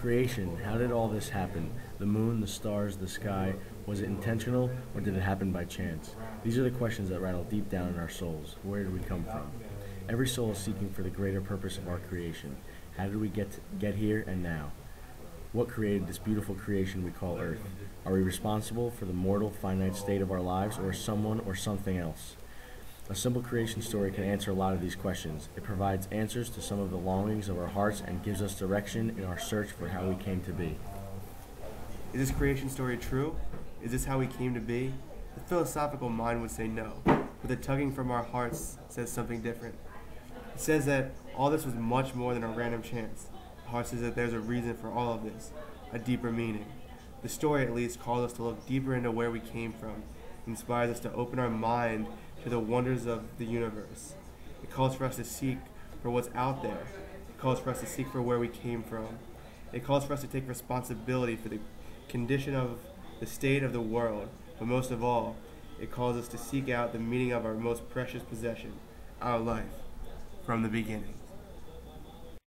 Creation, how did all this happen? The moon, the stars, the sky, was it intentional or did it happen by chance? These are the questions that rattle deep down in our souls. Where did we come from? Every soul is seeking for the greater purpose of our creation. How did we get to, get here and now? What created this beautiful creation we call Earth? Are we responsible for the mortal, finite state of our lives, or someone or something else? A simple creation story can answer a lot of these questions. It provides answers to some of the longings of our hearts and gives us direction in our search for how we came to be. Is this creation story true? Is this how we came to be? The philosophical mind would say no, but the tugging from our hearts says something different. It says that all this was much more than a random chance. The heart says that there's a reason for all of this, a deeper meaning. The story, at least, calls us to look deeper into where we came from, inspires us to open our mind to the wonders of the universe. It calls for us to seek for what's out there. It calls for us to seek for where we came from. It calls for us to take responsibility for the condition of the state of the world, but most of all, it calls us to seek out the meaning of our most precious possession, our life, from the beginning.